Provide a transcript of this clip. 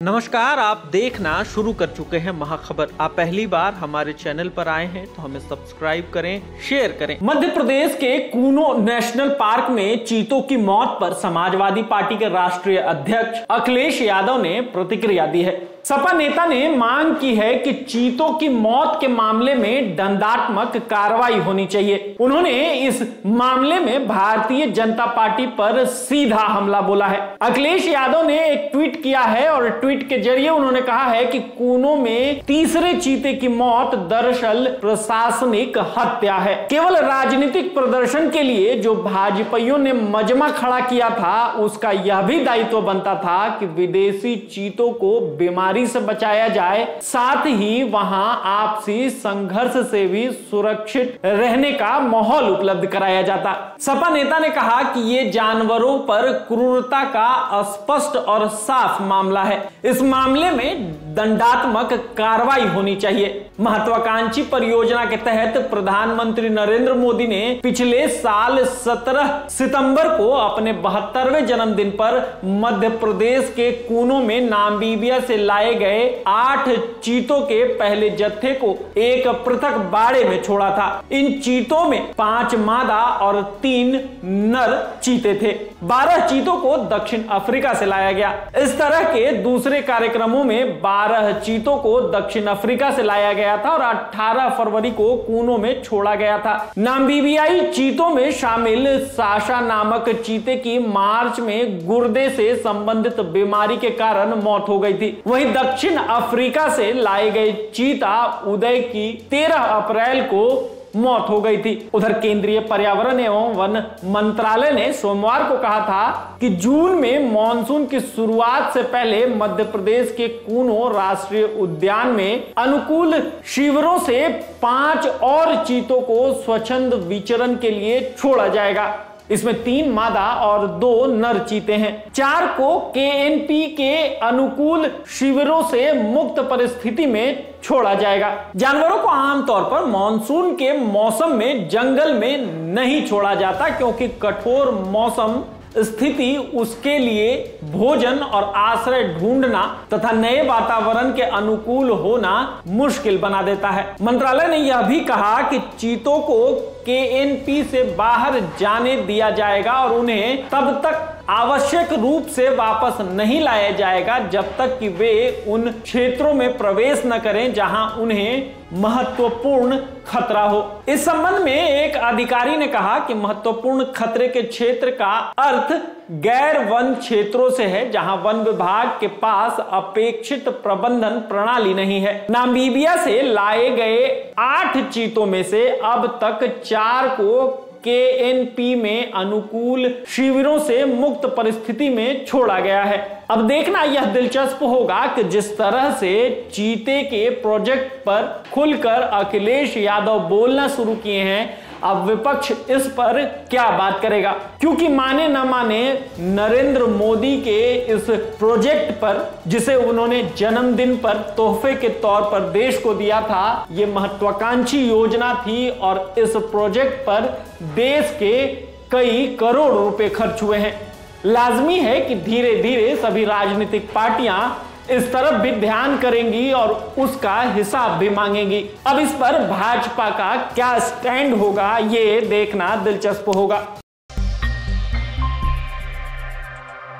नमस्कार, आप देखना शुरू कर चुके हैं महाखबर। आप पहली बार हमारे चैनल पर आए हैं तो हमें सब्सक्राइब करें, शेयर करें। मध्य प्रदेश के कूनो नेशनल पार्क में चीतों की मौत पर समाजवादी पार्टी के राष्ट्रीय अध्यक्ष अखिलेश यादव ने प्रतिक्रिया दी है। सपा नेता ने मांग की है कि चीतों की मौत के मामले में दंडात्मक कार्रवाई होनी चाहिए। उन्होंने इस मामले में भारतीय जनता पार्टी पर सीधा हमला बोला है। अखिलेश यादव ने एक ट्वीट किया है और ट्वीट के ज़रिए उन्होंने कहा है कि कूनो में तीसरे चीते की मौत दरअसल प्रशासनिक हत्या है। केवल राजनीतिक प्रदर्शन के लिए जो भाजपाइयों ने मजमा खड़ा किया था, उसका यह भी दायित्व बनता था कि विदेशी चीतों को बीमारी से बचाया जाए, साथ ही वहाँ आपसी संघर्ष से भी सुरक्षित रहने का माहौल उपलब्ध कराया जाता। सपा नेता ने कहा कि ये जानवरों पर क्रूरता का स्पष्ट और साफ़ मामला है। इस मामले में दंडात्मक कार्रवाई होनी चाहिए। महत्वाकांक्षी परियोजना के तहत प्रधानमंत्री नरेंद्र मोदी ने पिछले साल 17 सितंबर को अपने बहत्तरवे जन्मदिन पर मध्य प्रदेश के कूनो में नामीबिया से लाए गए आठ चीतों के पहले जत्थे को एक पृथक बाड़े में छोड़ा था। इन चीतों में पाँच मादा और तीन नर चीते थे। बारह चीतों को दक्षिण अफ्रीका से लाया गया। इस तरह के दूसरे कार्यक्रमों में बारह चीतों को दक्षिण अफ्रीका से लाया गया था और 18 फरवरी को कूनो में छोड़ा गया था। नामीबियाई चीतों में शामिल साशा नामक चीते की मार्च में गुर्दे से संबंधित बीमारी के कारण मौत हो गई थी। वहीं दक्षिण अफ्रीका से लाए गए चीता उदय की 13 अप्रैल को मौत हो गई थी। उधर केंद्रीय पर्यावरण एवं वन मंत्रालय ने सोमवार को कहा था कि जून में मानसून की शुरुआत से पहले मध्य प्रदेश के कूनो राष्ट्रीय उद्यान में अनुकूल शिविरों से पाँच और चीतों को स्वच्छंद विचरण के लिए छोड़ा जाएगा। इसमें तीन मादा और दो नर चीते हैं। चार को के के अनुकूल शिविरों से मुक्त परिस्थिति में छोड़ा जाएगा। जानवरों को आमतौर पर मानसून के मौसम में, जंगल में नहीं छोड़ा जाता क्योंकि कठोर मौसम स्थिति उसके लिए भोजन और आश्रय ढूंढना तथा नए वातावरण के अनुकूल होना मुश्किल बना देता है। मंत्रालय ने यह भी कहा कि चीतों को के से बाहर जाने दिया जाएगा और उन्हें तब तक आवश्यक रूप से वापस नहीं लाया जाएगा जब तक कि वे उन क्षेत्रों में प्रवेश न करें जहाँ उन्हें महत्वपूर्ण खतरा हो। इस संबंध में एक अधिकारी ने कहा कि महत्वपूर्ण खतरे के क्षेत्र का अर्थ गैर वन क्षेत्रों से है, जहाँ वन विभाग के पास अपेक्षित प्रबंधन प्रणाली नहीं है। नामीबिया से लाए गए आठ चीतों में से अब तक चार को के में अनुकूल शिविरों से मुक्त परिस्थिति में छोड़ा गया है। अब देखना यह दिलचस्प होगा कि जिस तरह से चीते के प्रोजेक्ट पर खुलकर अखिलेश यादव बोलना शुरू किए हैं अब विपक्ष इस पर क्या बात करेगा? क्योंकि माने न माने नरेंद्र मोदी के इस प्रोजेक्ट पर, जिसे उन्होंने जन्मदिन पर तोहफे के तौर पर देश को दिया था यह महत्वाकांक्षी योजना थी और इस प्रोजेक्ट पर देश के कई करोड़ रुपए खर्च हुए हैं। लाजमी है कि धीरे धीरे सभी राजनीतिक पार्टियाँ इस तरफ़ भी ध्यान करेंगी और उसका हिसाब भी मांगेंगी। अब इस पर भाजपा का क्या स्टैंड होगा, ये देखना दिलचस्प होगा।